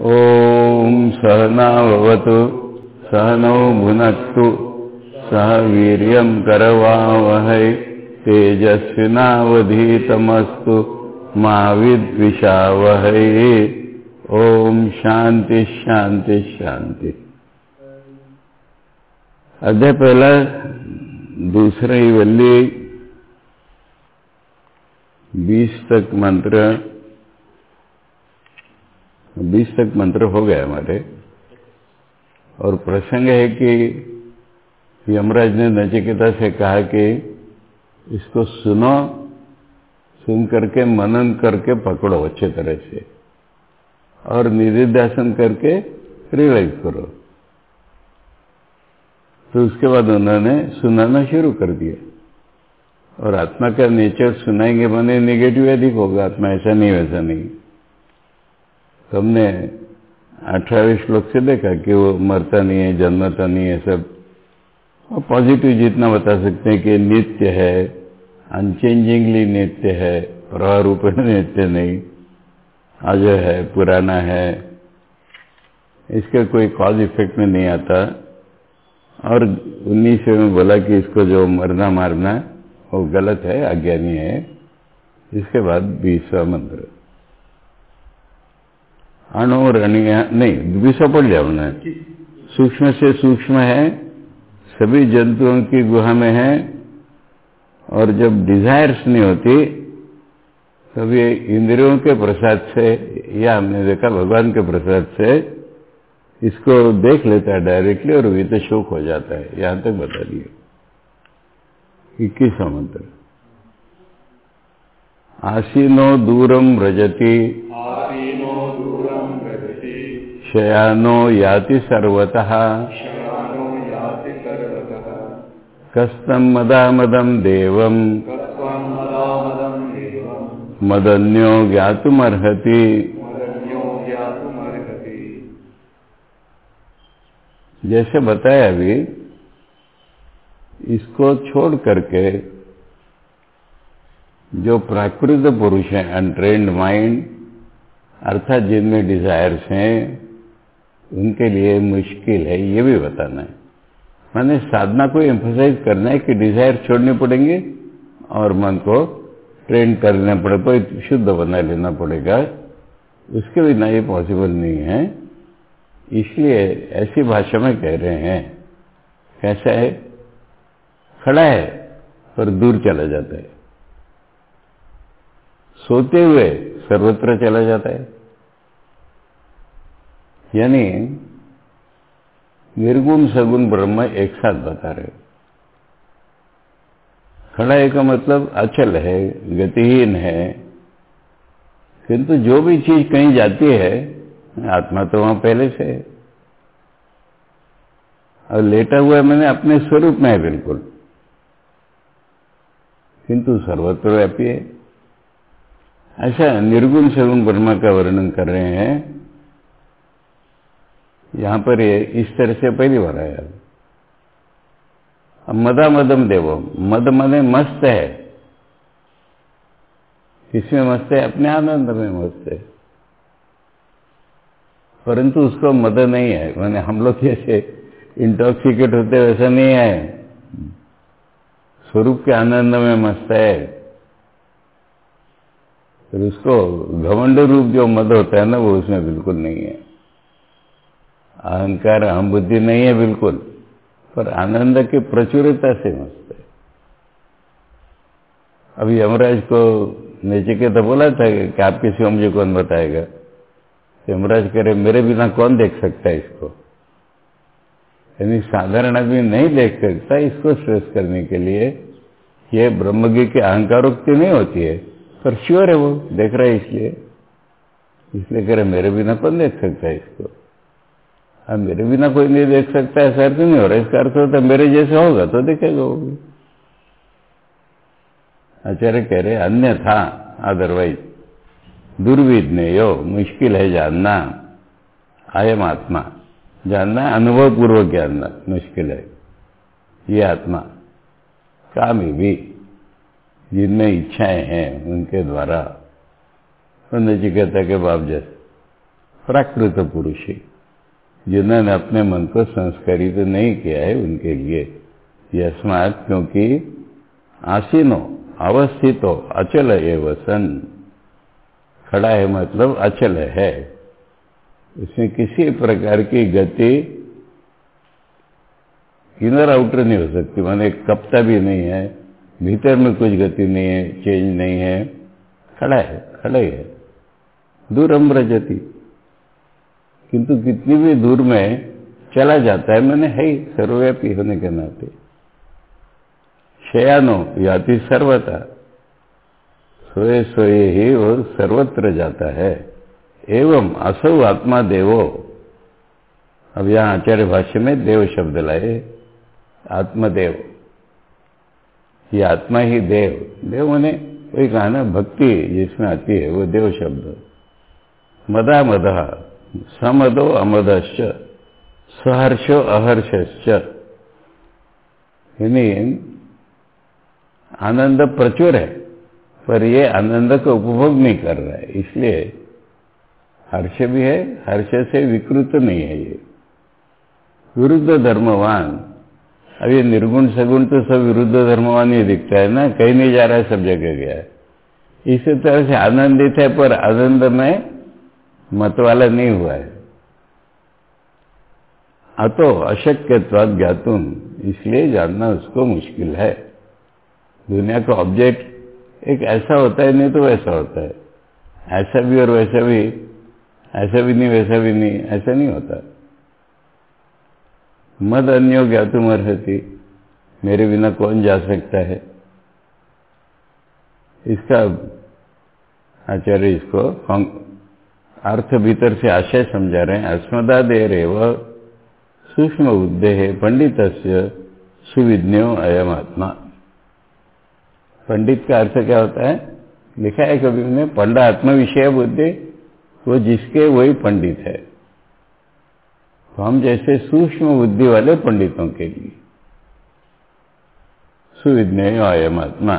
ॐ सहनाववतु सहनौ भुनक्तु सह वीर्यं करवावहै तेजस्विनावधीतमस्तु मा विद्विषावहै। ओम शांति शांति शांति अध्याय पहला दूसरी वल्ली बीस तक मंत्र बीस तक मंत्र हो गए हमारे। और प्रसंग है कि यमराज ने नचिकेता से कहा कि इसको सुनो, सुन करके मनन करके पकड़ो अच्छे तरह से। और निधिध्यासन करके रियलाइज़ करो। तो उसके बाद उन्होंने सुनाना शुरू कर दिया। और आत्मा का नेचर सुनाएँगे मैंने निगेटिव अधिक होगा। आत्मा ऐसा नहीं, वैसा नहीं। तो हमने श्लोक से देखा कि वो मरता नहीं है, जन्मता नहीं है, सब। पॉजिटिव जितना बता सकते हैं कि नित्य है अनचेंजिंगली नित्य है प्रवाह रूप नित्य नहीं आज है, पुराना है। इसका कोई कॉज इफ़ेक्ट में नहीं आता। और उन्नीस में बोला कि इसको जो मरना मारना, वो गलत है अज्ञानी है। इसके बाद बीसवा मंत्र। अणुरणीय नहीं पढ़ लिया उन्होंने सूक्ष्म से सूक्ष्म है, सभी जंतुओं की गुहा में है, और जब डिजायर्स नहीं होती, तब ये इंद्रियों के प्रसाद से, या हमने देखा भगवान के प्रसाद से, इसको देख लेता है डायरेक्टली और वे तो शोक हो जाता है। यहाँ तक बता दिए इक्कीस मंत्र। आसीनो दूरम रजति। आसीनो दूरं शयानो याति सर्वतः। कस्त्वं मदामदं देवं। मदन्यो ज्ञातुमर्हति। मदन्यो ज्ञातुमर्हति। जैसे बताया अभी इसको छोड़ करके जो प्राकृत पुरुष हैं अनट्रेंड माइंड अर्थात जिनमें डिजायर्स हैं उनके लिए मुश्किल है, ये भी बताना है। मैंने साधना को एम्फोसाइज करना है कि डिज़ायर छोड़ने पड़ेंगे और मन को ट्रेन करना पड़ेगा शुद्ध बना लेना पड़ेगा। उसके बिना ये पॉसिबल नहीं है। इसलिए ऐसी भाषा में कह रहे हैं, कैसा है? खड़ा है पर दूर चला जाता है। सोते हुए सर्वत्र चला जाता है। यानी निर्गुण सगुण ब्रह्म एक साथ बता रहे हो। खड़ा है का मतलब अचल है, गतिहीन है, किंतु जो भी चीज़ कहीं जाती है, आत्मा तो वहाँ पहले से है। और लेटा हुआ है मैंने अपने स्वरूप में है बिल्कुल। किंतु सर्वत्र व्यापी है। ऐसा निर्गुण सगुण ब्रह्मा का वर्णन कर रहे हैं यहाँ पर ये इस तरह से पहली बार आया अब मदा मदम देवो, मद मने मस्त है। किसमें मस्त है, अपने आनंद में मस्त है। परंतु उसको मद नहीं है। मैंने हम लोग जैसे इंटॉक्सिकेट होते वैसा नहीं है। स्वरूप के आनंद में मस्त है। फिर उसको घमंड रूप जो मद होता है ना, वो उसमें बिल्कुल नहीं है। अहंकार, अहम बुद्धि नहीं है बिल्कुल, पर आनंद की प्रचुरता से मस्त है। अभी यमराज को नचिकेता तो बोला था कि आपके सिवा मुझे कौन बताएगा? तो यमराज करे मेरे बिना कौन देख सकता है इसको? यानी साधारण आदमी नहीं देख सकता इसको स्ट्रेस करने के लिए। ये ब्रह्मज्ञ की अहंकारोक्ति नहीं होती है, पर श्योर है वो, देख रहा है इसलिए। इसलिए कह रहे, मेरे बिना कौन देख सकता है इसको? अब मेरे बिना कोई नहीं देख सकता, ऐसा अर्थ नहीं हो रहा। इसका अर्थ होता मेरे जैसे होगा तो देखेगा वो भी। आचार्य कह रहे अन्य था अदरवाइज़ दुर्विद यो, मुश्किल है जानना। आयम आत्मा। जानना अनुभव पूर्वक जानना, मुश्किल है। ये आत्मा। कामी भी, जिनमें इच्छाएँ हैं, उनके द्वारा। नचिकेता के बाप जैसे, प्राकृत पुरुष ही। जिन्होंने अपने मन को संस्कारित तो नहीं किया है उनके लिए। यस्मात क्योंकि आसीनो, अवस्थितो, अचल एवसन खड़ा है मतलब अचल है। इसमें किसी प्रकार की गति इनर आउटर नहीं हो सकती। माने कपता भी नहीं है, भीतर में कुछ गति नहीं है चेंज नहीं है। खड़ा है, खड़ा ही है। दूर अम्रजती किंतु कितनी भी दूर में चला जाता है, मैंने है ही सर्वव्यापी होने के नाते। शयानो याति सर्वता सोए सोए ही वो सर्वत्र जाता है। एवं असौ आत्मा देवो। अब यहाँ आचार्य भाष्य में देव शब्द लाए, आत्मदेव। ये आत्मा ही देव। देव मैंने वही कहा ना, भक्ति जिसमें आती है, वो देव शब्द। मदा मद समदो अमदश्च, सहर्षो अहर्षश्च। यानी आनंद प्रचुर है, पर ये आनंद का उपभोग नहीं कर रहा है, इसलिए हर्ष भी है, हर्ष से विकृत नहीं है ये। विरुद्ध धर्मवान, अब ये निर्गुण सगुण तो सब विरुद्ध धर्मवान ही दिखता है ना, कहीं नहीं जा रहा है, सब जगह गया है। इसी तरह से आनंदित है, पर आनंद में मत वाला नहीं हुआ है। अतो अशक्यत्वाद ज्ञातुम, इसलिए जानना उसको मुश्किल है। दुनिया का ऑब्जेक्ट एक ऐसा होता है, नहीं तो वैसा होता है। ऐसा भी और वैसा भी, ऐसा भी नहीं, वैसा भी नहीं, ऐसा नहीं होता। मद अन्यो ज्ञातुम अर्हति, मेरे बिना कौन जा सकता है? इसका आचार्य इसको अर्थ भीतर से आशय समझा रहे हैं। अस्मदा दे रे वह सूक्ष्म उद्देह पंडित सुविज्ञो अयम आत्मा। पंडित का अर्थ क्या होता है? लिखा है कभी उन्हें, पंडा आत्म विषय बुद्धि, वो जिसके वही पंडित है। तो हम जैसे सूक्ष्म बुद्धि वाले पंडितों के लिए। सुविज्ञ अयम आत्मा।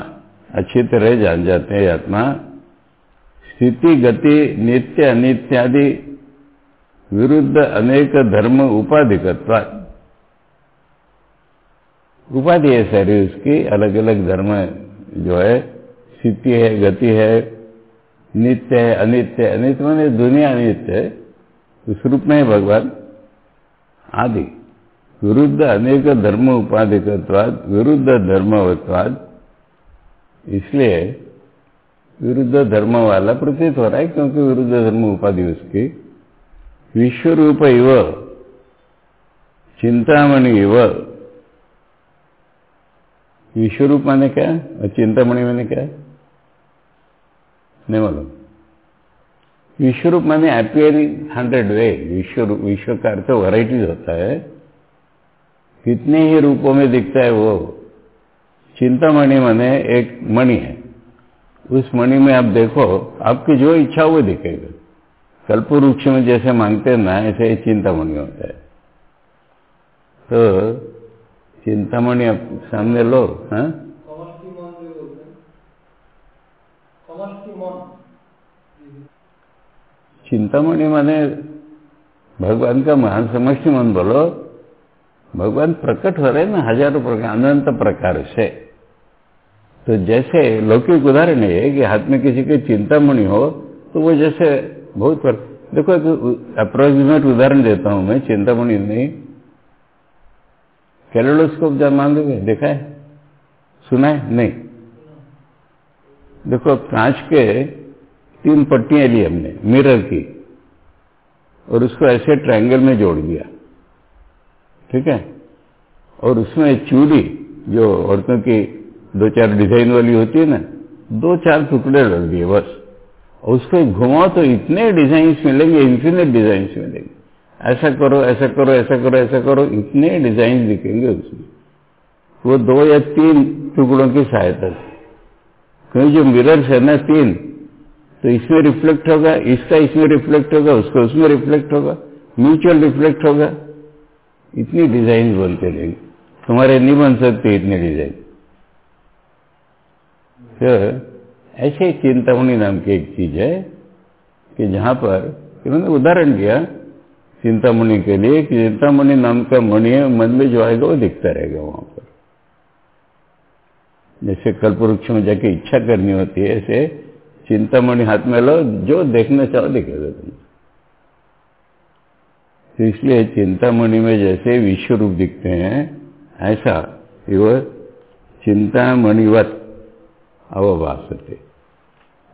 अच्छी तरह जान जाते हैं आत्मा। स्थिति, गति, नित्य, अनित्यादि विरुद्ध अनेक धर्म उपाधिकत्व उपाधि है सारी उसकी अलग अलग धर्म जो है, स्थिति है, गति है, नित्य है, अनित्य है अनित्य मैंने दुनिया अनित्य है, उस रूप में है भगवान। आदि, विरुद्ध अनेक धर्म उपाधिकत्वाद विरुद्ध धर्मवत्वाद इसलिए विरुद्ध धर्म वाला प्रतीत हो रहा है, क्योंकि विरुद्ध धर्म उपाधि उसकी। विश्व रूप इव चिंतामणि इव विश्व रूप माने क्या? और चिंतामणि माने क्या? नहीं मालूम। विश्व रूप माने अपियरिंग हंड्रेड वे विश्व विश्व का अर्थ वराइटीज होता है। कितने ही रूपों में दिखता है वो। चिंतामणि माने एक मणि है। उस मणि में आप देखो, आपकी जो इच्छा वो दिखेगा। कल्प वृक्ष में जैसे मांगते हैं ना, ऐसे ही चिंतामणि होता है। तो चिंतामणि आप सामने लो हाँ? चिंतामणि माने भगवान का महान समष्टि मन बोलो। भगवान प्रकट हो रहे ना, हज़ारों प्रकार, अनंत प्रकार से। तो जैसे लौकिक उदाहरण है कि हाथ में किसी की चिंतामणि हो तो वो जैसे बहुत पर, देखो एक अप्रोक्सीमेट उदाहरण देता हूँ मैं, चिंतामणि नहीं। कैलोडोस्कोप जब मान लोगे, देखा है? सुना है? नहीं। देखो, कांच के तीन पट्टियाँ ली हमने, मिरर की, और उसको ऐसे ट्रायंगल में जोड़ दिया। ठीक है? और उसमें चूड़ी, जो औरतों की दो चार डिज़ाइन वाली होती है ना दो चार टुकड़े रख दिए, बस। और उसको घुमाओ तो इतने डिजाइन्स मिलेंगे इन्फिनिट डिजाइन्स मिलेंगे। ऐसा करो ऐसा करो ऐसा करो ऐसा करो, इतने डिज़ाइन दिखेंगे उसमें। वो दो या तीन टुकड़ों की सहायता से। क्योंकि जो मिरर्स है ना तीन तो इसमें रिफ्लेक्ट होगा, इसका इसमें रिफ्लेक्ट होगा, उसका उसमें रिफ्लेक्ट होगा म्यूचुअल रिफ्लेक्ट होगा। इतनी डिज़ाइन बनते रहेंगे। तुम्हारे नहीं बन सकते इतने डिज़ाइन तो ऐसे चिंतामणि नाम की एक चीज़ है कि जहाँ पर मैंने उदाहरण दिया चिंतामणि के लिए कि चिंतामणि नाम का मणि मन में जो आएगा वो दिखता रहेगा वहाँ पर। जैसे कल्प वृक्ष में जाके इच्छा करनी होती है, ऐसे चिंतामणि हाथ में लो, जो देखना चाहो दिखेगा तुम तो इसलिए चिंतामणि में जैसे विश्व रूप दिखते हैं, ऐसा वो चिंतामणिवत अवभाषते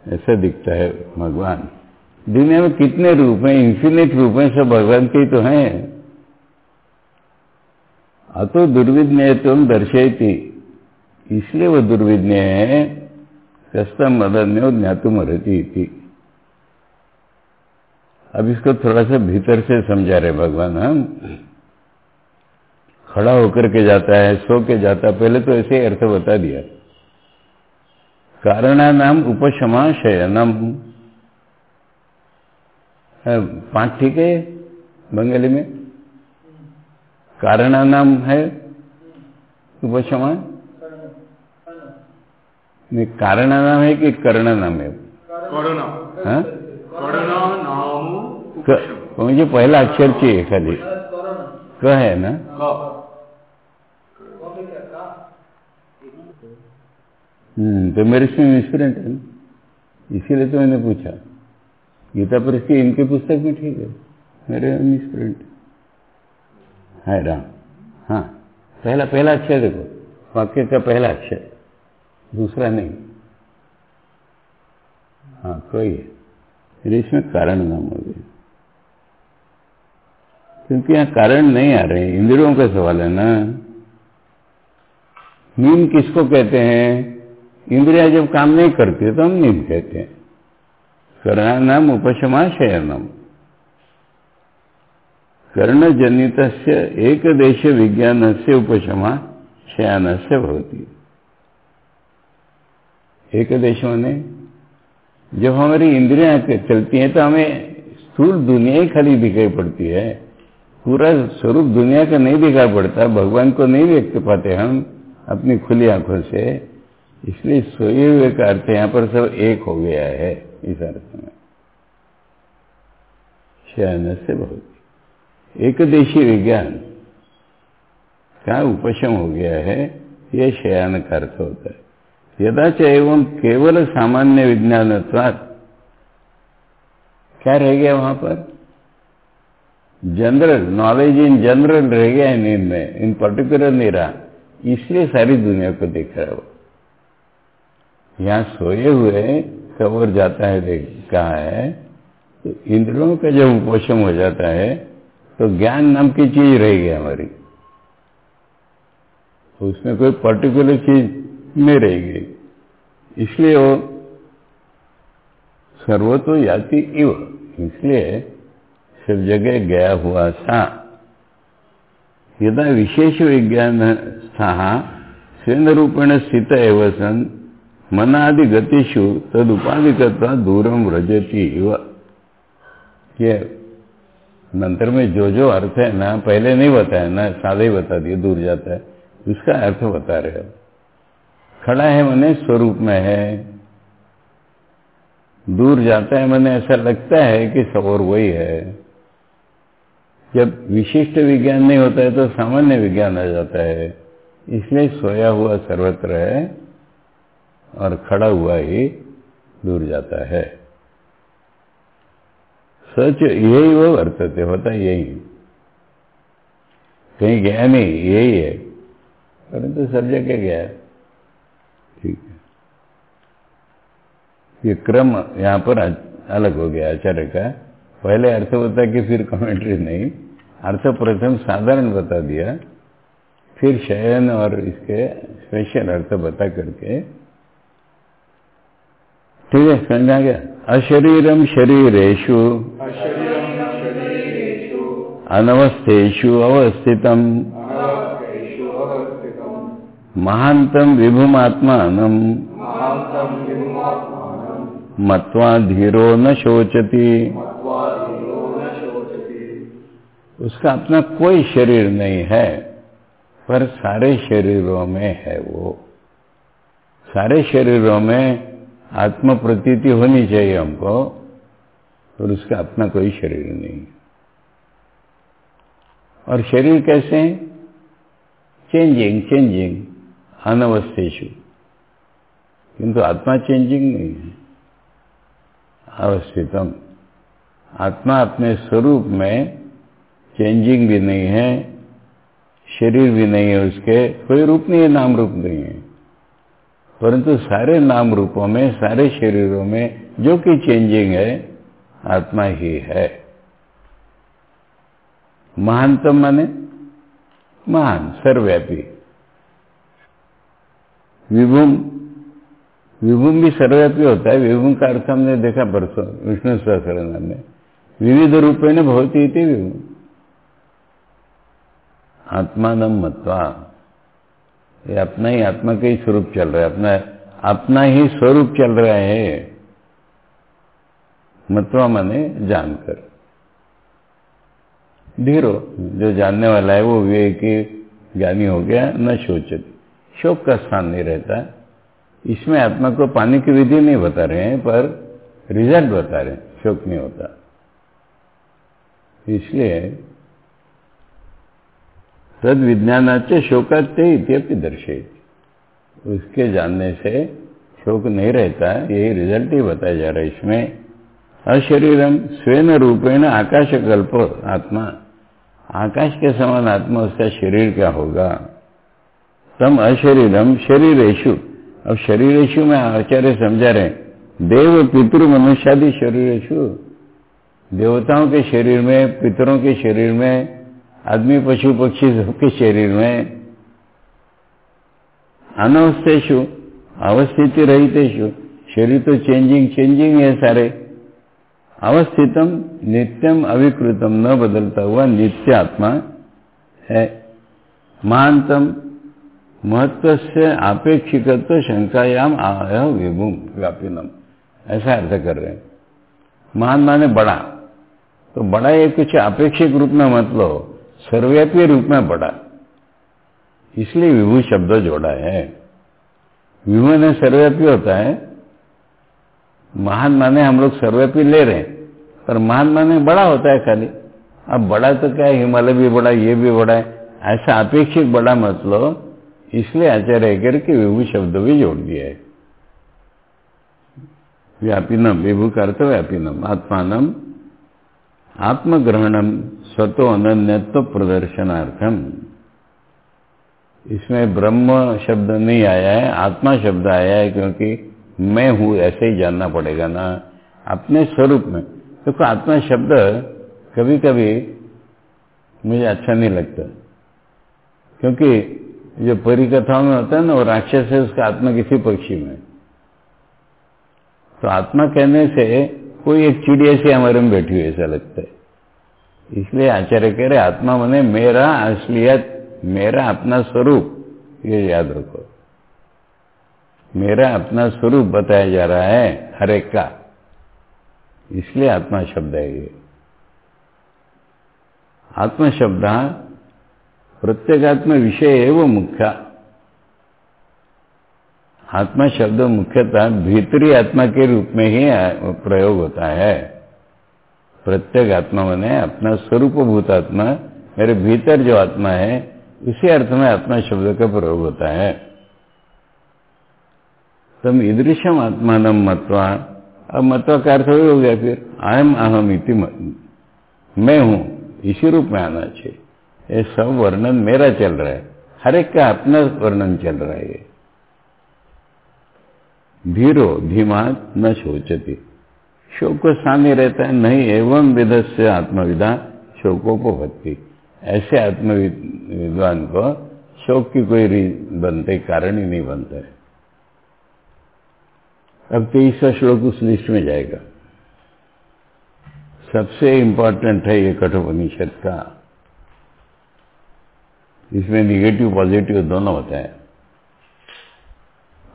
ऐसा दिखता है भगवान। दुनिया में कितने रूप हैं इंफिनिट रूप हैं, सब भगवान के तो हैं। अतो दुर्विज्ञ तुम दर्शयती। इसलिए वो दुर्विज्ञ है कस्तम ज्ञातुम रहती थी अब इसको थोड़ा सा भीतर से समझा रहे भगवान हम। खड़ा होकर के जाता है, सो के जाता पहले तो ऐसे अर्थ बता दिया। कारणा नाम उपशमा शयनम पाँच ठीक है बंगाली में? कारणा नाम है उपशमा? नहीं कारणा नाम है कि कर्ण नाम है? करुणा हाँ? करुणा नाम क- म्हणजे अक्षर चाहिए खाली। क है ना? तो मेरे इसमें मिसप्रिंट है। ना इसीलिए तो मैंने पूछा। गीता पर इसकी इनके पुस्तक में ठीक है। मेरे मिसप्रिंट है राम। हाँ पहला पहला अक्षर देखो। वाक्य का पहला अक्षर। दूसरा नहीं। हाँ कोई है। फिर इसमें कारण नाम हो गया। क्योंकि यहाँ कारण नहीं आ रहे इंद्रियों का सवाल है ना। नींद किसको कहते हैं? इंद्रिया जब काम नहीं करती तो हम नींद कहते हैं। करणानाम उपशमा शयनम कर्ण जनित एक देश विज्ञान से उपशमा शयान से भवती। एक देश में जब हमारी इंद्रियाँ चलती हैं तो हमें स्थूल दुनिया ही खाली दिखाई पड़ती है। पूरा स्वरूप दुनिया का नहीं दिखाई पड़ता, भगवान को नहीं देख पाते हम अपनी खुली आँखों से। इसलिए सोए हुए का अर्थ यहाँ पर सब एक हो गया है, इस अर्थ में। शयन से बहुत। एक देशी विज्ञान। का उपशम हो गया है, यह शयान का अर्थ होता है। यदा च एवं केवल सामान्य विज्ञान क्या रह गया वहाँ पर? जनरल नॉलेज इन जनरल रह गया है नींद में इन पर्टिकुलर नहीं रहा इसलिए सारी दुनिया को देख रहा है। यहाँ सोए हुए कबर जाता है, देख, कहा है? तो इंद्रियों का जब उपोषण हो जाता है तो ज्ञान नाम की चीज़ रह गई हमारी। तो उसमें कोई पर्टिकुलर चीज़ नहीं रहेगी इसलिए वो सर्वतो याति इव। इसलिए सब जगह गया हुआ था। यदा विशेष विज्ञान स्था स्वेन रूपेण स्थित एव सन। मनादि गतिषु तद उपाधिकता दूरम व्रजती इव। ये मंत्र में जो जो अर्थ है, ना, पहले नहीं बताया, ना, सादा ही बता दिए दूर जाता है। उसका अर्थ बता रहे हो। खड़ा है मैंने, स्वरूप में है। दूर जाता है मैंने, ऐसा लगता है कि सौर वही है। जब विशिष्ट विज्ञान नहीं होता है तो सामान्य विज्ञान आ जाता है। इसलिए सोया हुआ सर्वत्र है। और खड़ा हुआ ही दूर जाता है। सच यही वो वर्तते, होता यही। कहीं गया नहीं यही है। परंतु सब जगह गया ठीक है। ये क्रम यहाँ पर अलग हो गया आचार्य का। पहले अर्थ बता कि फिर कमेंट्री नहीं। अर्थ प्रथम साधारण बता दिया। फिर शयन और इसके स्पेशल अर्थ बता करके ठीक है? समझ आ गया? अशरीरम शरीरेशु अनवस्थेशु अवस्थितम। महांतम शोचती मत्वा धीरो न शोचति। उसका अपना कोई शरीर नहीं है, पर सारे शरीरों में है वो। सारे शरीरों में आत्म प्रतीति होनी चाहिए हमको, और उसका अपना कोई शरीर नहीं और शरीर कैसे? हैं चेंजिंग चेंजिंग अनवस्थेशु किंतु आत्मा चेंजिंग नहीं है। अवस्थितम। आत्मा अपने स्वरूप में चेंजिंग भी नहीं है, शरीर भी नहीं है उसके, कोई रूप नहीं है नाम रूप नहीं है। परंतु सारे नाम रूपों में, सारे शरीरों में जो कि चेंजिंग है, आत्मा ही है। महानतम माने? महान, सर्वव्यापी। विभुम विभुम भी सर्वव्यापी होता है। विभुम का अर्थ हमने देखा परसों, विष्णु सहस्रनाम में। विविध रूपेण भवती थी विभुम। आत्मानम मत्वा। ये अपना ही आत्मा का ही स्वरूप चल रहा है, अपना अपना ही स्वरूप चल रहा है। मत्वा माने जानकर। धीरो, जो जानने वाला है वो विवेकी ज्ञानी हो गया, न शोचित। शोक का स्थान नहीं रहता। इसमें आत्मा को पाने की विधि नहीं बता रहे हैं, पर रिज़ल्ट बता रहे हैं। शोक नहीं होता। इसलिए तद विज्ञानाचे शोकाते इत्यपि दर्शित उसके जानने से शोक नहीं रहता, यही रिज़ल्ट ही बताया जा रहा है इसमें। अशरीरम स्वेन रूपेण आकाश कल्प आत्मा। आकाश के समान आत्मा उसका शरीर क्या होगा? तम अशरीरम शरीरेशु अब शरीरेशु में आचार्य समझा रहे देव पितृ मनुष्यादि शरीरेशु देवताओं के शरीर में, पितरों के शरीर में आदमी पशु पक्षी सबके शरीर में अनवस्थेशु अवस्थिति रहितेशु शरीर तो चेंजिंग चेंजिंग है सारे। अवस्थितम, नित्यम, अविकृतम, न बदलता हुआ नित्य आत्मा है। महानतम महत्व से आपेक्षिकत्व शंकायाम आय विभुम, व्यापिनम। ऐसा अर्थ कर रहे हैं। महान माने बड़ा। तो बड़ा ये कुछ अपेक्षिक रूप में मत लो। सर्वव्यापी रूप में बड़ा इसलिए विभू शब्द जोड़ा है। विभू ने सर्वव्यापी होता है। महान माने हम लोग सर्वव्यापी ले रहे हैं, पर महान माने बड़ा होता है खाली। अब बड़ा तो क्या है? हिमालय भी बड़ा, ये भी बड़ा है। ऐसा अपेक्षित बड़ा मतलब इसलिए आचार्य करके विभू शब्द भी जोड़ दिया है। व्यापिनम, विभू का अर्थ व्यापिनम, आत्मानम। आत्मग्रहणम स्वतो अनन्यत्व प्रदर्शनार्थम। इसमें ब्रह्म शब्द नहीं आया है, आत्मा शब्द आया है, क्योंकि मैं हूँ, ऐसे ही जानना पड़ेगा ना। अपने स्वरूप में। देखो तो आत्मा शब्द कभी कभी मुझे अच्छा नहीं लगता। क्योंकि जो परिकथाओं में होता है ना, वो राक्षस है, उसका आत्मा किसी पक्षी में। तो आत्मा कहने से कोई एक चिड़िया से हमारे में बैठी हुई ऐसा लगता है। इसलिए आचार्य कह रहे, आत्मा मने मेरा असलियत, मेरा अपना स्वरूप, ये याद रखो। मेरा अपना स्वरूप बताया जा रहा है, हर एक का। इसलिए आत्मा शब्द है ये। आत्मा शब्द, प्रत्येगात्म विषय है, वो मुख्य। आत्मा शब्द मुख्यतः भीतरी आत्मा के रूप में ही प्रयोग होता है। प्रत्येक आत्मा मैंने अपना स्वरूपभूत आत्मा, मेरे भीतर जो आत्मा है, उसी अर्थ में आत्मा शब्द का प्रयोग होता है। तम ईदृशम आत्मानम मत्वा, अब मत्वा का अर्थ हो गया फिर। अहम अहम इति मैं हूँ, इसी रूप में आना चाहिए। ये सब वर्णन मेरा चल रहा है। हर एक का अपना वर्णन चल रहा है ये। धीरो धीमात न शोचती। शोक सामने रहता है, नहीं, एवं विध से आत्मविदा शोकों को भक्ति। ऐसे आत्मविद्वान को शोक की कोई बनते कारण ही नहीं बनता है। अब तेईसवा श्लोक उस लिस्ट में जाएगा। सबसे इंपॉर्टेंट है ये कठोपनिषद का। इसमें निगेटिव पॉजिटिव दोनों होता है।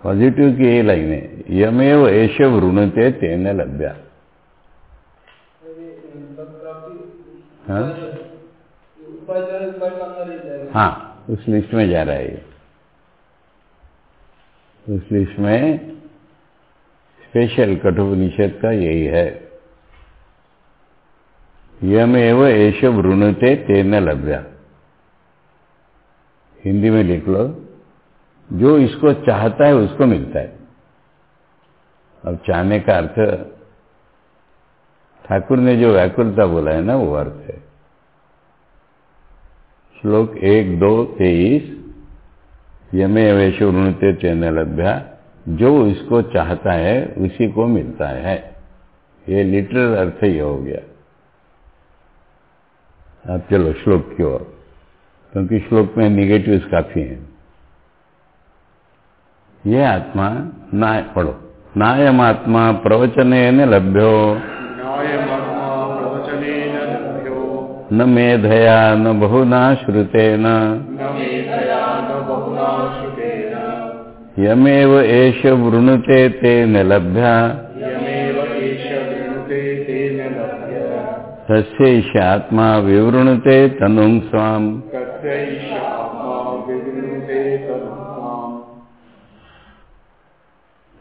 पॉजिटिव की ये लाइन है, यमेव ऐश वृणते तेन लभ्या। हाँ? हाँ उस लिस्ट में जा रहा है ये। उस लिस्ट में स्पेशल कठोपनिषद का यही है। यमेव एश वृणुते तेन लभ्या। हिंदी में लिख लो। जो इसको चाहता है उसको मिलता है। अब चाहने का अर्थ, ठाकुर ने जो व्याकुलता बोला है ना, वो अर्थ है। श्लोक एक, दो, तेईस, यमे वृणते तेन लभ्या जो इसको चाहता है, उसी को मिलता है। ये लिटरल अर्थ ही हो गया। अब चलो श्लोक की ओर, क्योंकि श्लोक में निगेटिव्स काफ़ी हैं। ये आत्मा ना पढ़ो। नायम आत्मा प्रवचन लभ्यो लभ्यो। न मेधया न बहुना श्रुतेन। न न यमेव एष वृणुते वृणुते तेन लभ्य। तस्यैष आत्मा विवृणुते तनुं स्वाम्।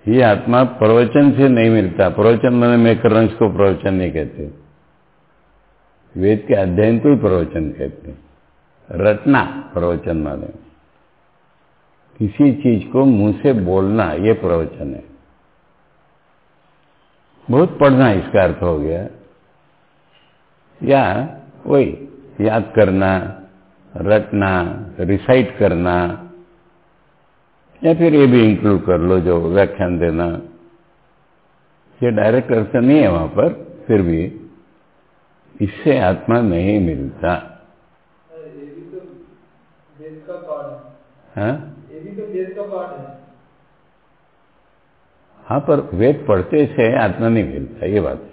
ये आत्मा प्रवचन से नहीं मिलता। प्रवचन मैंने मैं कर रहा हूँ, इसको प्रवचन नहीं कहते। वेद के अध्ययन को ही प्रवचन कहते रटना प्रवचन माने। किसी चीज़ को मुँह से बोलना, ये प्रवचन है। बहुत पढ़ना इसका अर्थ हो गया। या वही, याद करना, रटना, रिसाइट करना या फिर ये भी इंक्लूड कर लो जो व्याख्यान देना। ये डायरेक्ट अर्थ नहीं है वहाँ पर फिर भी इससे आत्मा नहीं मिलता। ये भी तो वेद का पाठ है। हाँ? ये भी तो वेद का पाठ है। हाँ पर वेद पढ़ते से आत्मा नहीं मिलता ये बात है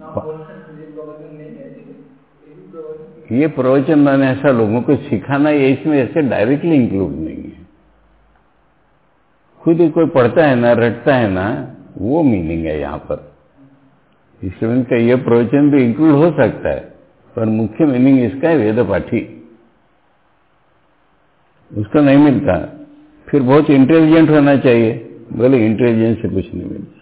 ना बोलना ये प्रवचन नहीं है ये ये भी प्रवचन ये प्रवचन मैंने ऐसा लोगों को सिखाना ये इसमें ऐसे डायरेक्टली इंक्लूड नहीं है। खुद ही कोई पढ़ता है ना, रटता है ना, वो मीनिंग है यहाँ पर। इसलिए का ये प्रवचन भी इंक्लूड हो सकता है, पर मुख्य मीनिंग इसका है वेद पाठी। उसको नहीं मिलता। फिर बहुत इंटेलिजेंट होना चाहिए बोले इंटेलिजेंस से कुछ नहीं मिलता।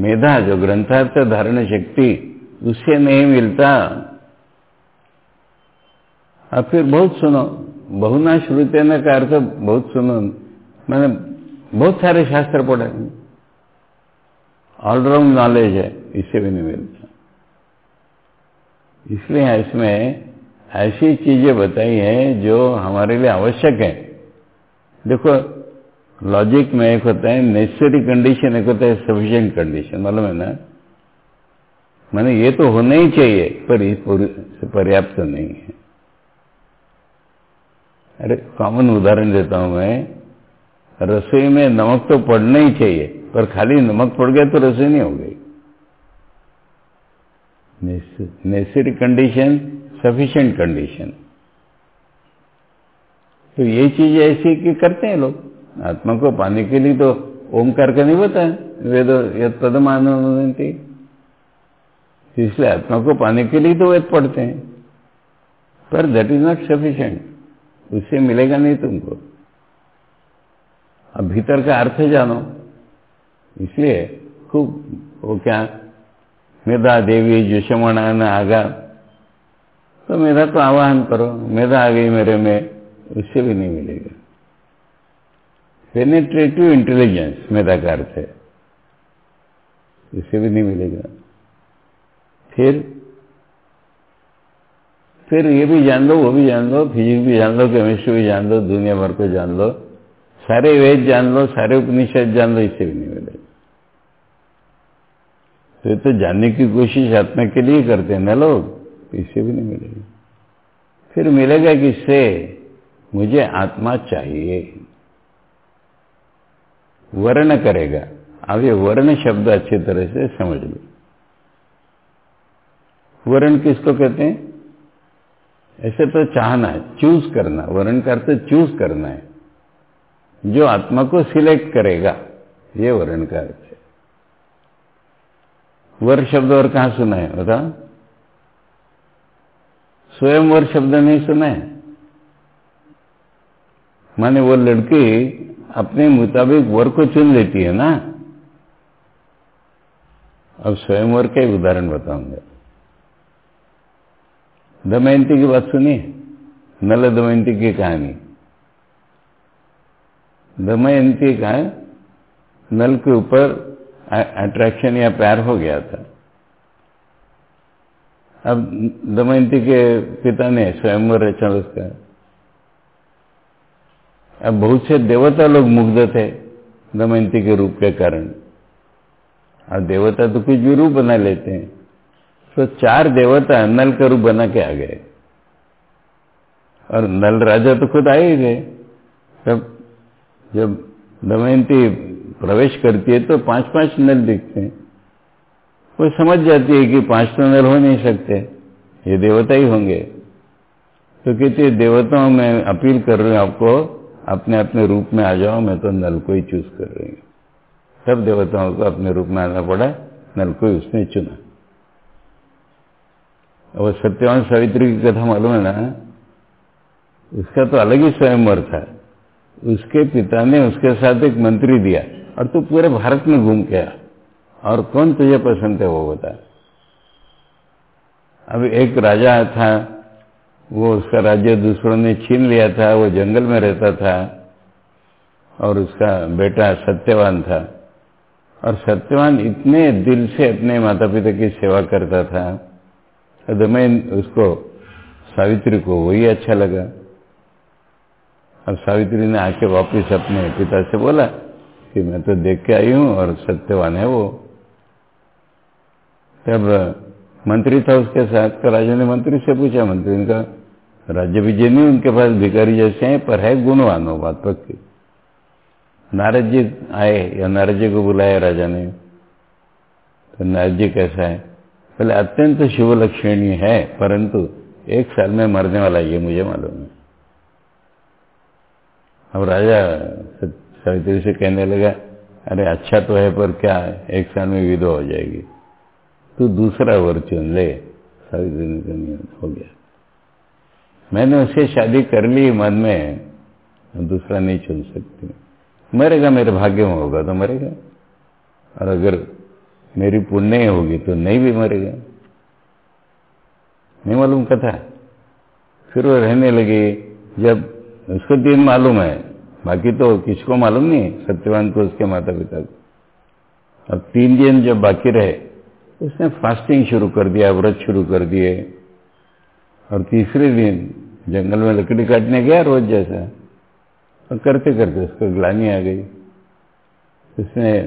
मेधा जो ग्रंथार्थ धारण शक्ति, उससे नहीं मिलता। अब फिर बहुत सुनो बहुना श्रुते न का अर्थ बहुत सुनो। मैंने बहुत सारे शास्त्र पढ़े ऑलराउंड नॉलेज है, इससे भी नहीं मिलता। इसलिए इसमें ऐसी चीज़ें बताई हैं जो हमारे लिए आवश्यक है। देखो लॉजिक में एक होता है नेसेसरी कंडीशन एक होता है सफिशियंट कंडीशन मालूम है ना? मैंने ये तो होना ही चाहिए, पर पूरी- पर्याप्त नहीं है। अरे कॉमन उदाहरण देता हूँ मैं। रसोई में नमक तो पड़ना ही चाहिए, पर खाली नमक पड़ गया तो रसोई नहीं हो गई नेसेसरी कंडीशन सफिशिएंट कंडीशन तो ये चीज़ ऐसी कि करते हैं लोग। आत्मा को पाने के लिए तो ओमकार का नहीं बताया वेद, यद पदमानंती इसलिए आत्मा को पाने के लिए तो वेद पढ़ते हैं। पर दैट इज़ नॉट सफिशिएंट उससे मिलेगा नहीं तुमको। अब भीतर का अर्थ जानो। इसलिए खूब वो क्या, मेधा देवी जुषमणान आगा तो मेधा को आवाहन करो। मेधा आ गई मेरे में, उससे भी नहीं मिलेगा। पेनेट्रेटिव इंटेलिजेंस मेधा का अर्थ है। उससे भी नहीं मिलेगा। फिर फिर ये भी जान लो, वो भी जान लो, फिजिक्स भी जान लो, केमिस्ट्री भी जान लो, दुनिया भर को जान लो। सारे वेद जान लो, सारे उपनिषद जान लो, इससे भी नहीं मिलेगा। तो ये तो जानने की कोशिश आत्मा के लिए करते हैं ना लोग इससे भी नहीं मिलेगा। फिर मिलेगा किससे? मुझे आत्मा चाहिए। वर्ण करेगा। अब ये वर्ण शब्द अच्छी तरह से समझ लो। वर्ण किसको कहते हैं? ऐसे तो चाहना है चूज़ करना वर्ण का अर्थ चूज़ करना है। जो आत्मा को सिलेक्ट करेगा, ये वर्ण का अर्थ है। वर शब्द और कहाँ सुना है, बताओ। स्वयं वर शब्द नहीं सुना है। माने वो लड़की अपने मुताबिक वर को चुन लेती है ना। अब स्वयंवर का एक उदाहरण बताऊँगा। दमयंती की बात सुनिए। नल दमयंती की कहानी। दमयंती का नल के ऊपर अट्रैक्शन या प्यार हो गया था। अब दमयंती के पिता ने स्वयंवर रचा उसका। अब बहुत से देवता लोग मुग्ध थे दमयंती के रूप के कारण। और देवता तो कुछ भी रूप बना लेते हैं। तो चार देवता नल का रूप बना के आ गए। और नल राजा तो खुद आए गए। तब जब दमयंती प्रवेश करती है तो पाँच पाँच नल दिखते हैं। वो समझ जाती है कि पाँच तो नल हो नहीं सकते, ये देवता ही होंगे। तो कहते देवताओं, में अपील कर रही हूँ आपको, अपने अपने रूप में आ जाओ, मैं तो नल को ही चूज़ कर रही हूँ। सब देवताओं को अपने रूप में आना पड़ा, नल को ही उसने चुना। और सत्यवान सावित्री की कथा मालूम है ना? उसका तो अलग ही स्वयंवर था उसके पिता ने उसके साथ एक मंत्री दिया और तू पूरे भारत में घूम के आ। और कौन तुझे पसंद है वो बता। अब एक राजा था, वो उसका राज्य दूसरों ने छीन लिया था, वो जंगल में रहता था और उसका बेटा सत्यवान था। और सत्यवान इतने दिल से अपने माता पिता की सेवा करता था तो मैं उसको सावित्री को वही अच्छा लगा। अब सावित्री ने आके वापस अपने पिता से बोला कि मैं तो देख के आई हूँ और सत्यवान है वो। तब मंत्री था उसके साथ तो राजा ने मंत्री से पूछा, मंत्री ने कहा राज्य विजय नहीं, उनके पास भिखारी जैसे हैं, पर है गुणवान हो बात पक्की। नारद जी आए या नारद जी को बुलाया राजा ने। तो नारद जी कैसा है? पहले अत्यंत शुभ लक्षणीय है, परंतु एक साल में मरने वाला ये मुझे मालूम है। अब राजा सावित्री से कहने लगा, अरे अच्छा तो है, पर क्या एक साल में विधवा हो जाएगी? तू दूसरा वर चुन ले, सावित्री ने कहनी हो गया। मैंने उससे शादी कर ली मन में दूसरा नहीं चुन सकती। मरेगा मेरे भाग्य में होगा तो मरेगा। और अगर मेरी पुण्य होगी तो नहीं भी मरेगा नहीं मालूम कथा। फिर वो रहने लगी। जब उसको दिन मालूम है। बाकी तो किसको मालूम नहीं सत्यवान को उसके माता पिता को। अब तीन दिन जब बाकी रहे, उसने फास्टिंग शुरू कर दिया, व्रत शुरू कर दिए। और तीसरे दिन जंगल में लकड़ी काटने गया रोज जैसा। और करते करते उसको ग्लानी आ गई। उसने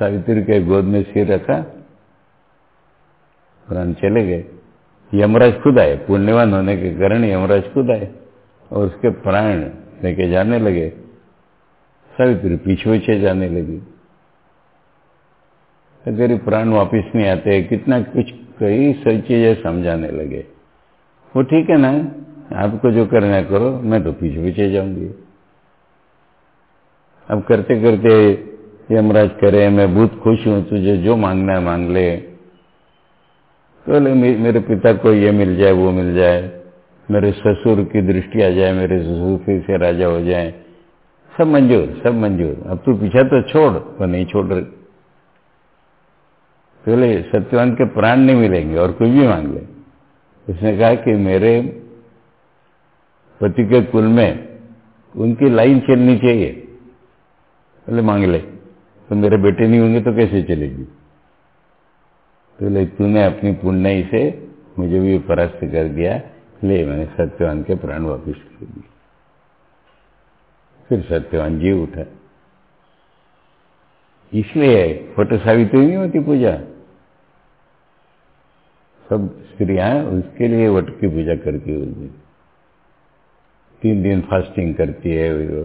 सावित्री के गोद में सिर रखा प्राण चले गए। यमराज खुद आए। पुण्यवान होने के कारण यमराज खुद आए, और उसके प्राण लेके जाने लगे। सावित्री पीछे पीछे जाने लगी। तेरे प्राण वापिस नहीं आते, कितना कुछ कई सही चीज़ें समझाने लगे। वो ठीक है ना? आपको जो करना करो, मैं तो पीछे पीछे जाऊँगी। अब करते करते यमराज करे, मैं बहुत खुश हूँ, तुझे जो मांगना है मांग ले। तो ले मेरे पिता को ये मिल जाए, वो मिल जाए। मेरे ससुर की दृष्टि आ जाए, मेरे ससुर फिर से राजा हो जाए। सब मंजूर सब मंजूर। अब तू पीछा तो छोड़, वो नहीं छोड़ रही। पहले सत्यवान के प्राण नहीं मिलेंगे, और कुछ भी मांग ले। उसने कहा कि मेरे पति के कुल में उनकी लाइन चलनी चाहिए। पहले मांग ले। तो मेरे बेटे नहीं होंगे तो कैसे चलेगी? पहले तूने अपनी पुण्य से मुझे भी परास्त कर दिया। ले, मैंने सत्यवान के प्राण वापिस कर दिए। फिर सत्यवान जी उठा। इसलिए फ़ोटो सावित्री नहीं होती पूजा? सब स्त्रियाँ उसके लिए वट की पूजा करती है उस तीन दिन फास्टिंग करती है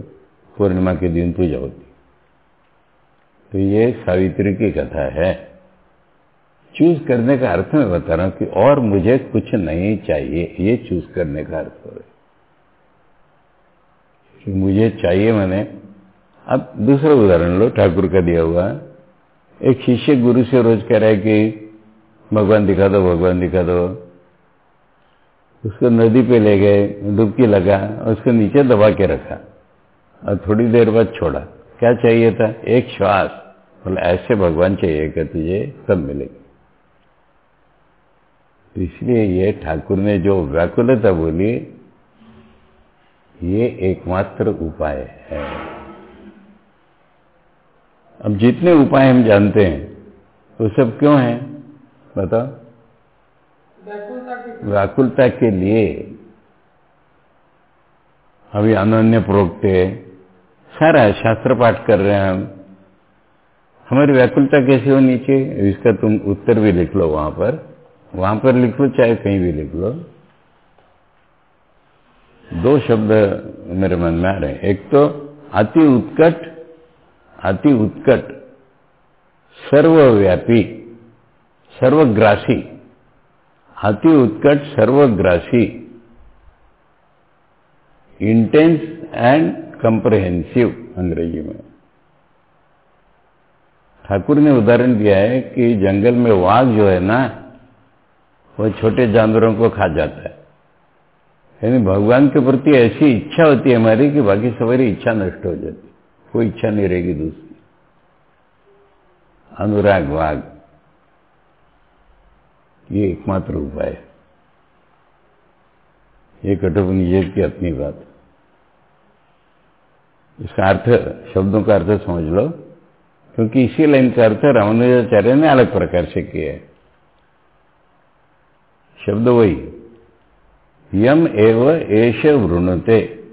पूर्णिमा के दिन पूजा होती तो ये सावित्री की कथा है। चूज़ करने का अर्थ मैं बता रहा हूँ कि और मुझे कुछ नहीं चाहिए। ये चूज़ करने का अर्थ हो रहा कि मुझे चाहिए मैंने। अब दूसरा उदाहरण लो, ठाकुर का दिया हुआ। एक शिष्य गुरु से रोज कह रहा है कि, भगवान दिखा दो, भगवान दिखा दो। उसको नदी पे ले गए, डुबकी लगा, उसको नीचे दबा के रखा। और थोड़ी देर बाद छोड़ा। क्या चाहिए था? एक श्वास। बोले, ऐसे भगवान चाहिए कि तुझे सब मिलेगी तो इसलिए ये ठाकुर ने जो व्याकुलता बोली, ये एकमात्र उपाय है। अब जितने उपाय हम जानते हैं, वो सब क्यों हैं? बताओ। व्याकुलता के लिए अभी अनन्य प्रोक्ते सारा शास्त्र पाठ कर रहे हैं हम। हमारी व्याकुलता कैसे होनी चाहिए? इसका तुम उत्तर भी लिख लो वहाँ पर। वहाँ पर लिख लो, चाहे कहीं भी लिख लो। दो शब्द मेरे मन में आ रहे हैं। एक तो अति उत्कट अति उत्कट, सर्वव्यापी, सर्वग्रासी। अति उत्कट, सर्वग्रासी। इंटेंस एंड कंप्रहेंसिव अंग्रेज़ी में। ठाकुर ने उदाहरण दिया है कि जंगल में वाघ जो है ना, वो छोटे जानवरों को खा जाता है। यानी भगवान के प्रति ऐसी इच्छा होती है हमारी कि बाकी सवारी इच्छा नष्ट हो जाती, कोई इच्छा नहीं रहेगी दूसरी। अनुराग वाघ, ये एकमात्र उपाय है। ये कठोपनिषद की अपनी बात। इसका अर्थ, शब्दों का अर्थ समझ लो। क्योंकि इसी लाइन का अर्थ रामानुजाचार्य ने अलग प्रकार से किया है शब्द वही। यम एव एश वृणते।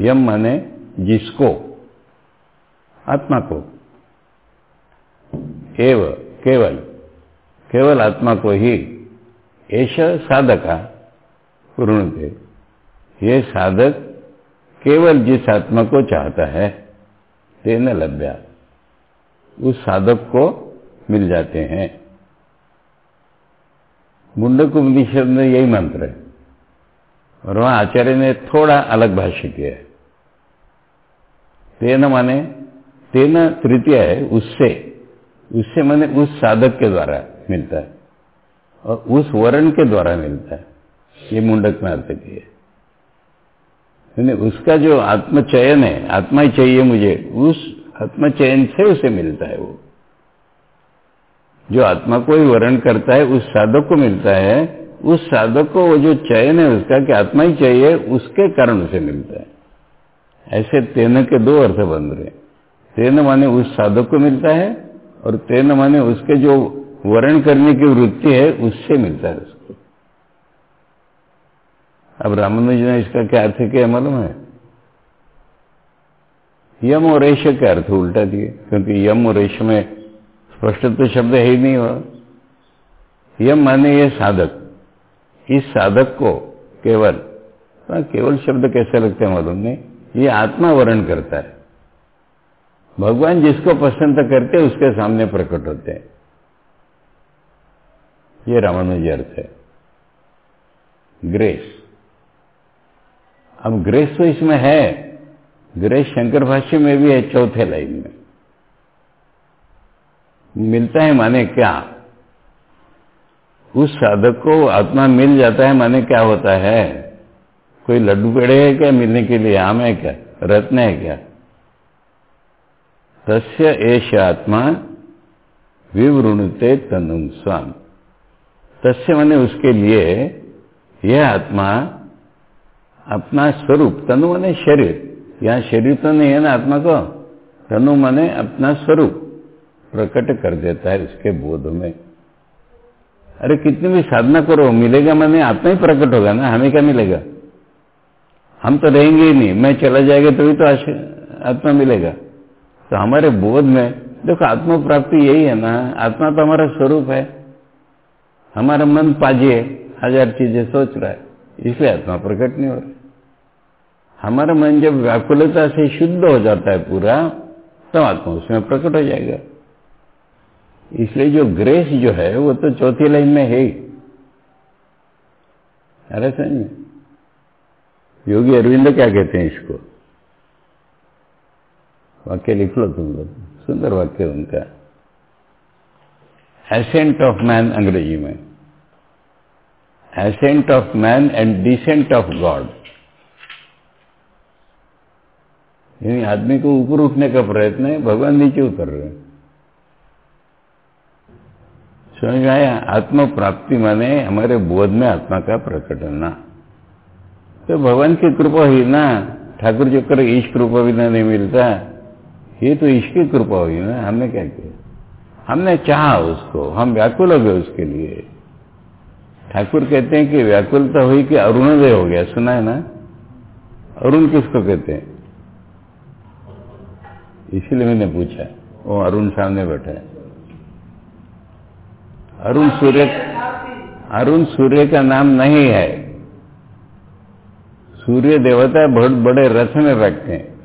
यम माने जिसको, आत्मा को। एव, केवल। केवल आत्मा को ही एश साधका वृणते। ये साधक केवल जिस आत्मा को चाहता है, तेन लभ्या। उस साधक को मिल जाते हैं। मुंडक उपनिषद में यही मंत्र है। और वहाँ आचार्य ने थोड़ा अलग भाष्य किया है। तेन माने, तेना तृतीय है उससे। उससे माने उस साधक के द्वारा मिलता है। और उस वर्ण के द्वारा मिलता है। ये मुंडक में अर्थ की है। उसका जो आत्मचयन है, आत्मा ही चाहिए मुझे, उस आत्मचयन से उसे मिलता है वो। जो आत्मा को ही वर्ण करता है, उस साधक को मिलता है। उस साधक को वो जो चयन है उसका कि आत्मा ही चाहिए, उसके कारण उसे मिलता है। ऐसे तेन के दो अर्थ बन रहे तेन माने उस साधक को मिलता है और तेन माने उसके जो वर्ण करने की वृत्ति है, उससे मिलता है उसको। अब रामानुज ने इसका क्या अर्थ किया मालूम है? यम और रेश का अर्थ उल्टा दिए क्योंकि यम और रेश में स्पष्ट तो शब्द है ही नहीं हो यम माने ये साधक। इस साधक को केवल हाँ, केवल शब्द कैसे लगते हैं मालूम नहीं ये आत्मा वर्ण करता है। भगवान जिसको पसंद करते हैं उसके सामने प्रकट होते हैं। ये रामानुज अर्थ है। ग्रेस। अब ग्रेस तो इसमें है। ग्रेस शंकर भाष्य में भी है चौथे लाइन में। मिलता है माने क्या? उस साधक को आत्मा मिल जाता है माने क्या होता है? कोई लड्डू पेड़े है क्या मिलने के लिए? आम है क्या? रत्न है क्या? तस्य एश आत्मा विवृणते तनुम स्वाम। तस्य माने उसके लिए यह आत्मा अपना स्वरूप, तनु माने शरीर। यहाँ शरीर तो नहीं है ना आत्मा को? तनु माने अपना स्वरूप प्रकट कर देता है इसके बोध में। अरे कितनी भी साधना करो, मिलेगा मैंने आत्मा ही प्रकट होगा ना, हमें क्या मिलेगा? हम तो रहेंगे ही नहीं, मैं चला जाएगा तभी तो आत्मा मिलेगा। तो हमारे बोध में, देखो आत्मा प्राप्ति यही है ना, आत्मा तो हमारा स्वरूप है। हमारा मन पाजिए, हज़ार चीज़ें सोच रहा है, इसलिए आत्मा प्रकट नहीं हो रहा। हमारा मन जब व्याकुलता से शुद्ध हो जाता है पूरा तो आत्मा उसमें प्रकट हो जाएगा। इसलिए जो ग्रेस जो है, वो तो चौथी लाइन में है अरे समझ योगी अरविंद क्या कहते हैं इसको? वाक्य लिख लो तुम लोग। सुंदर वाक्य उनका। एसेंट ऑफ़ मैन अंग्रेज़ी में। Ascent of man and descent of God यानी आदमी को ऊपर उठने का प्रयत्न है, भगवान नीचे उतर रहे हैं। समझ आया आत्म प्राप्ति माने हमारे बोध में आत्मा का प्रकट होना तो भगवान की कृपा हुई ना, ठाकुर जो कर ईश कृपा भी नहीं मिलता। ये तो ईश की कृपा हुई ना, हमने क्या किया? हमने चाहा उसको, हम व्याकुल हो गए उसके लिए। ठाकुर कहते हैं कि व्याकुलता हुई कि अरुणोदय हो गया, सुना है ना? अरुण किसको कहते हैं? इसीलिए मैंने पूछा वो अरुण सामने बैठा है। अरुण सूर्य अरुण सूर्य का नाम नहीं है। सूर्य देवता बहुत बड़े रथ में बैठते हैं।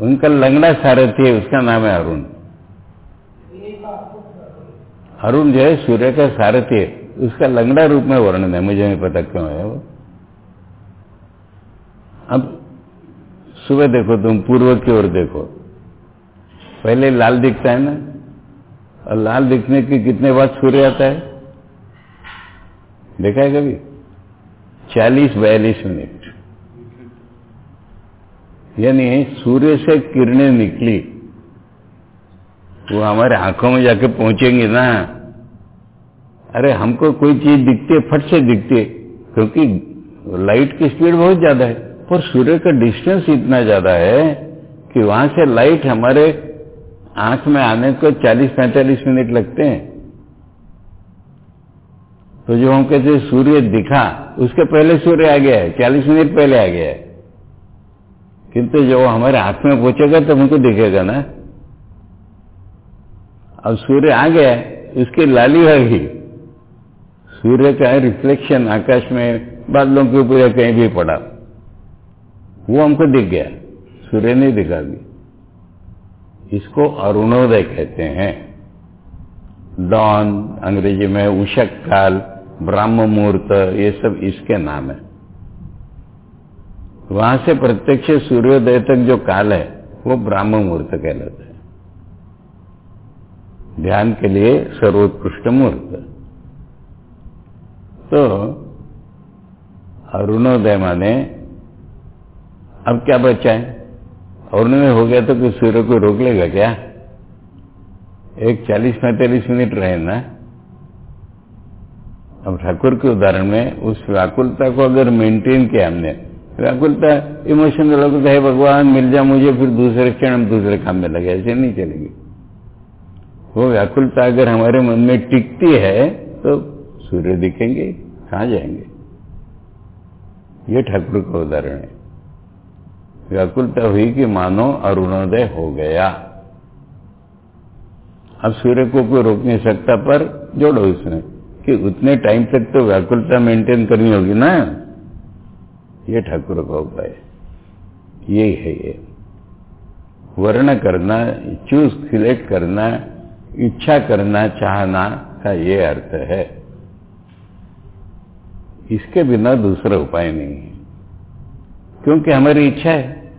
उनका लंगड़ा सारथी है, उसका नाम है अरुण। अरुण जो है, सूर्य का सारथी है। उसका लंगड़ा रूप में वर्णन है। मुझे नहीं पता क्यों है वो। अब सुबह देखो तुम, पूर्व की ओर देखो। पहले लाल दिखता है ना? और लाल दिखने के कितने बाद सूर्य आता है? देखा है कभी? चालीस बयालीस मिनट। यानी सूर्य से किरणें निकली, वो हमारे आँखों में जाके पहुँचेंगे ना। अरे हमको कोई चीज़ दिखती है, फट से दिखती है, क्योंकि लाइट की स्पीड बहुत ज़्यादा है। पर सूर्य का डिस्टेंस इतना ज़्यादा है कि वहाँ से लाइट हमारे आँख में आने को 40-45 मिनट लगते हैं। तो जो हम कहते सूर्य दिखा, उसके पहले सूर्य आ गया है 40 मिनट पहले आ गया है। किंतु जो हमारे आँख में पहुंचेगा तो हमको दिखेगा ना। अब सूर्य आ गया, उसकी लाली होगी सूर्य का रिफ्लेक्शन आकाश में बादलों के ऊपर कहीं भी पड़ा। वो हमको दिख गया। सूर्य नहीं दिखा अभी इसको अरुणोदय कहते हैं। डॉन, अंग्रेज़ी में उषक काल ब्राह्म मुहूर्त ये सब इसके नाम है। वहाँ से प्रत्यक्ष सूर्योदय तक जो काल है, वो ब्राह्म मुहूर्त कहलाता है। ध्यान के लिए सर्वोत्कृष्ट मुहूर्त तो अरुणोदय माने, अब क्या बचा है? अरुणोदय हो गया तो कोई सूर्य को रोक लेगा क्या? एक चालीस पैंतालीस मिनट रहे ना? अब ठाकुर के उदाहरण में उस व्याकुलता को अगर मेंटेन किया हमने, व्याकुलता इमोशनल होता है भगवान, मिल जा मुझे, फिर दूसरे क्षण हम दूसरे काम में लगे, ऐसे नहीं चलेगी। वो व्याकुलता अगर हमारे मन में टिकती है तो सूर्य दिखेंगे, कहाँ जाएँगे? ये ठाकुर का उदाहरण है। व्याकुलता हुई कि मानो अरुणोदय हो गया। अब सूर्य को कोई रोक नहीं सकता, पर जोड़ो इसमें कि उतने टाइम तक तो व्याकुलता मेंटेन करनी होगी ना। ये ठाकुर का उपाय यही है ये। वर्ण करना चूज़ सिलेक्ट करना, इच्छा करना, चाहना का ये अर्थ है। इसके बिना दूसरा उपाय नहीं है। क्योंकि हमारी इच्छा है।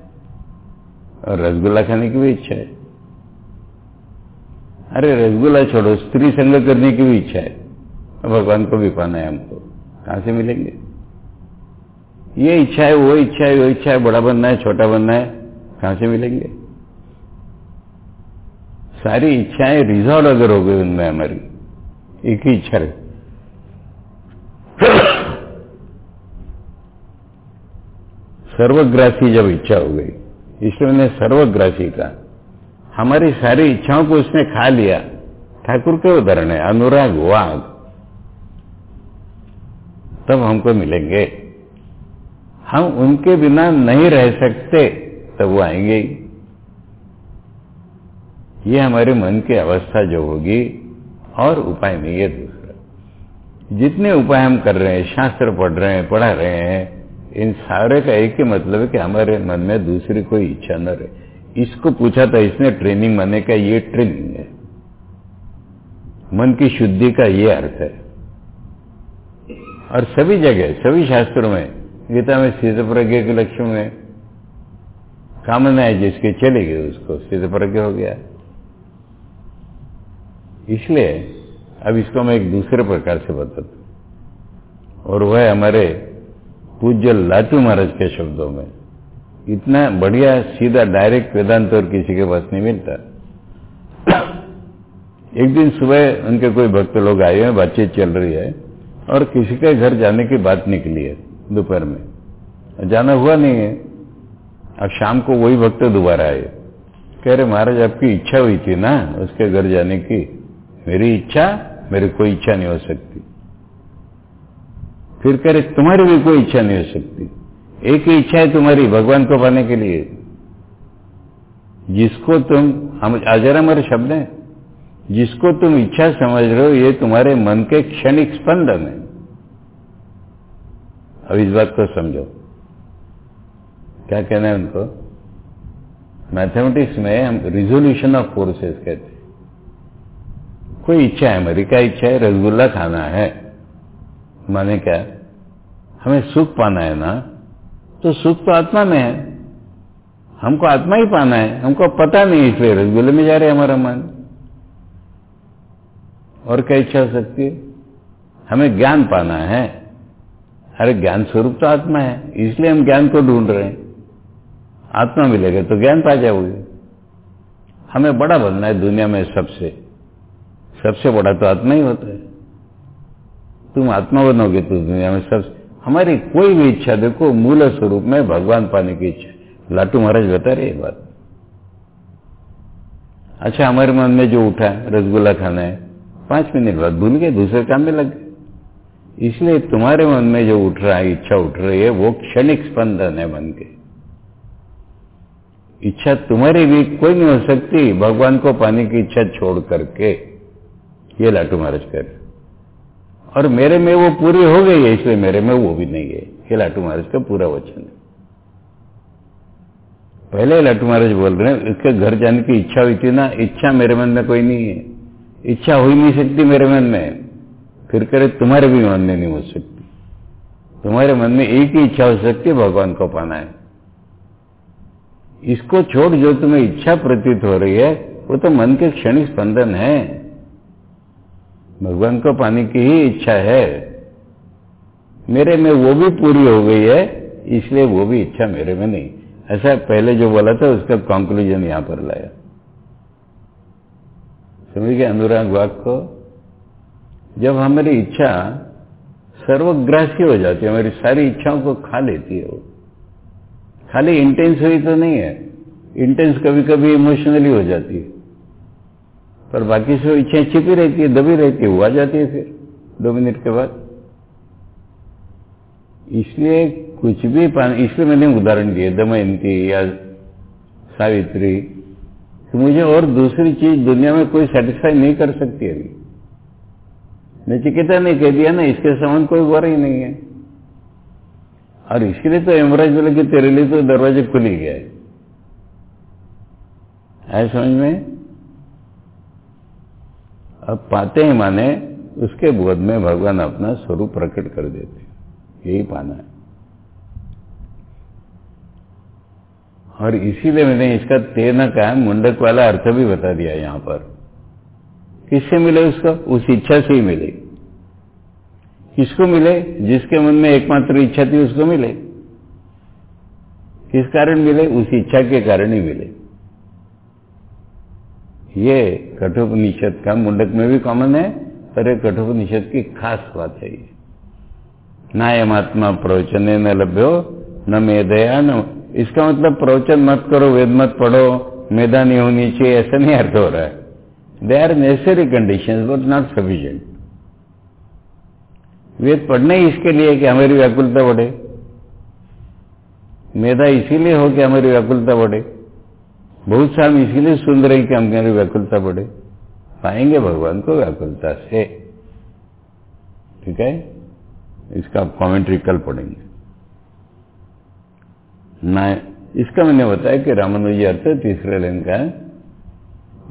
और रसगुल्ला खाने की भी इच्छा है। अरे रसगुल्ला छोड़ो, स्त्री संग करने की भी इच्छा है। भगवान को भी पाना है हमको। कहाँ से मिलेंगे? ये इच्छा है, वो इच्छा है, वो इच्छा है, बड़ा बनना है, छोटा बनना है, कहाँ से मिलेंगे? सारी इच्छाएँ रिजॉल्व अगर हो गई उनमें हमारी, एक ही इच्छा रहे। सर्वग्रासी जब इच्छा हो गई। इसलिए मैंने सर्वग्रासी का हमारी सारी इच्छाओं को उसने खा लिया। ठाकुर के उदाहरण है, अनुराग वाग। तब हमको मिलेंगे। हम उनके बिना नहीं रह सकते, तब वो आएँगे ये हमारे मन की अवस्था जो होगी, और उपाय नहीं है दूसरा। जितने उपाय हम कर रहे हैं, शास्त्र पढ़ रहे हैं, पढ़ा रहे हैं इन सारे का एक ही मतलब है कि हमारे मन में दूसरी कोई इच्छा न रहे। इसको पूछा था, इसने ट्रेनिंग माने का ये ट्रेनिंग है। मन की शुद्धि का ये अर्थ है। और सभी जगह, सभी शास्त्रों में, गीता में स्थित प्रज्ञ के लक्ष्य में, कामना है जिसके चले गए उसको स्थित प्रज्ञ हो गया। इसलिए, अब इसको मैं एक दूसरे प्रकार से बताता और वह हमारे पूज्य लाटू महाराज के शब्दों में। इतना बढ़िया, सीधा डायरेक्ट वेदांत और किसी के पास नहीं मिलता। एक दिन सुबह उनके कोई भक्त लोग आए हैं, बातचीत चल रही है, और किसी के घर जाने की बात निकली है दोपहर में। जाना हुआ नहीं है। अब शाम को वही भक्त दोबारा आए। कह रहे, महाराज, आपकी इच्छा हुई थी ना, उसके घर जाने की। मेरी इच्छा, मेरी कोई इच्छा नहीं हो सकती। फिर कह रहे तुम्हारी भी कोई इच्छा नहीं हो सकती। एक ही इच्छा है तुम्हारी, भगवान को पाने के लिए। जिसको तुम, हम आजर हमारे शब्द हैं। जिसको तुम इच्छा समझ रहे हो, ये तुम्हारे मन के क्षणिक स्पंदन है। अब इस बात को समझो। क्या कहना है उनको? मैथमेटिक्स में हम रिजोल्यूशन ऑफ़ फोर्सेस कहते हैं। कोई इच्छा है मेरी क्या इच्छा है, रसगुल्ला खाना है। माने क्या? हमें सुख पाना है ना? तो सुख तो आत्मा में है। हमको आत्मा ही पाना है। हमको पता नहीं इसलिए रसगुल्ले में। जा रहे हमारा मन। और क्या इच्छा हो सकती है हमें ज्ञान पाना है। अरे ज्ञान स्वरूप तो आत्मा है। इसलिए हम ज्ञान को ढूंढ रहे हैं। आत्मा मिलेगा तो ज्ञान पा जाओगे। हमें बड़ा बनना है दुनिया में सबसे। सबसे बड़ा तो आत्मा ही होता है। तुम आत्मा बनोगे तो दुनिया में सब हमारी कोई भी इच्छा देखो, मूल स्वरूप में भगवान पाने की इच्छा। लाटू महाराज बता रहे बात। अच्छा हमारे मन में जो उठा, रसगुल्ला खाना है, पाँच मिनट बाद भूल गए, दूसरे काम में लग गए। इसलिए तुम्हारे मन में जो उठ रहा है, इच्छा उठ रही है, वो क्षणिक स्पंदन है मन के। इच्छा तुम्हारी भी कोई नहीं हो सकती, भगवान को पाने की इच्छा छोड़ करके। ये लाटू महाराज कर और मेरे में वो पूरी हो गई है, इसलिए मेरे में वो भी नहीं है। ये लाटू महाराज का पूरा वचन है। पहले लाटू महाराज बोल रहे हैं, इसके घर जाने की इच्छा हुई थी ना, इच्छा मेरे मन में कोई नहीं है। इच्छा हो ही नहीं सकती मेरे मन में। फिर करे तुम्हारे भी मन में नहीं हो सकती। तुम्हारे मन में एक ही इच्छा हो सकती है, भगवान को पाना है। इसको छोड़ जो तुम्हें इच्छा प्रतीत हो रही है, वो तो मन के क्षणिक स्पंदन है। भगवान को पाने की ही इच्छा है। मेरे में वो भी पूरी हो गई है, इसलिए वो भी इच्छा मेरे में नहीं। ऐसा पहले जो बोला था, उसका कंक्लूजन यहाँ पर लाया। समझ गए अनुराग वाक को? जब हमारी इच्छा सर्वग्रासी हो जाती है, हमारी सारी इच्छाओं को खा लेती है वो। खाली इंटेंस हुई तो नहीं है। इंटेंस कभी कभी इमोशनली हो जाती है। पर बाकी सब इच्छाएँ छिपी रहती है, दबी रहती है, वो आ जाती है फिर, दो मिनट के बाद। इसलिए कुछ भी इसलिए मैंने उदाहरण दिए, दमयंती या सावित्री तो मुझे और दूसरी चीज़ दुनिया में कोई सेटिस्फाई नहीं कर सकती अभी। नचिकेता ने कह दिया ना, इसके समान कोई वर ही नहीं है। और इसके लिए तो यमराज बोले कि तेरे लिए तो दरवाजे खुल ही गया है समझ में? अब पाते ही माने, उसके बोध में भगवान अपना स्वरूप प्रकट कर देते यही पाना है। और इसीलिए मैंने इसका तेना का मुंडक वाला अर्थ भी बता दिया यहाँ पर। किससे मिले उसको? उस इच्छा से ही मिले। किसको मिले? जिसके मन में एकमात्र इच्छा थी, उसको मिले। किस कारण मिले? उस इच्छा के कारण ही मिले। ये कठोपनिषद का मुंडक में भी कॉमन है, पर कठोपनिषद की खास बात है ये। नायमात्मा प्रवचन न लभ्यो, न मेदया न इसका मतलब प्रवचन मत करो, वेद मत पढ़ो, मेधा नहीं होनी चाहिए, ऐसा नहीं अर्थ हो रहा है। They are necessary condition but not sufficient Veda पढ़ना ही इसके लिए कि हमारी व्याकुलता बढ़े। मेधा इसीलिए हो कि हमारी व्याकुलता बढ़े। बहुत साल इसीलिए सुन रहे कि हमारी व्याकुलता बढ़े। पाएँगे भगवान को व्याकुलता से। ठीक है? इसका आप कॉमेंट्री कल पढ़ेंगे। ना, इसका मैंने बताया कि रामानुजी अर्थ तीसरे लाइन का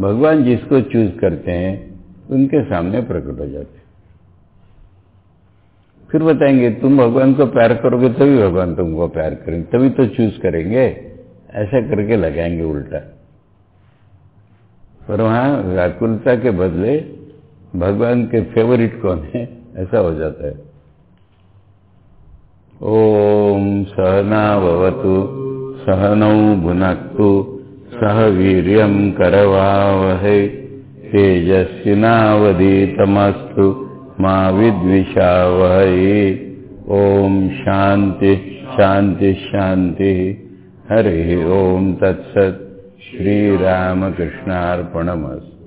भगवान जिसको चूज़ करते हैं, उनके सामने प्रकट हो जाते हैं। फिर बताएँगे, तुम भगवान को प्यार करोगे, तभी भगवान तुमको प्यार करेंगे, तभी तो चूज़ करेंगे। ऐसा करके लगाएँगे उल्टा। पर वहाँ व्याकुलता के बदले भगवान के फेवरिट कौन है? ऐसा हो जाता है। ओम सहनावतु सहनौ भुनक्तु, सह वीर्यं करवावहै, तेजस्विनावधीतमस्तु, मा विद्विषावहै। ॐ शांति शांति शान्तिः। हरिः ॐ तत्सत् श्रीरामकृष्णार्पणमस्तु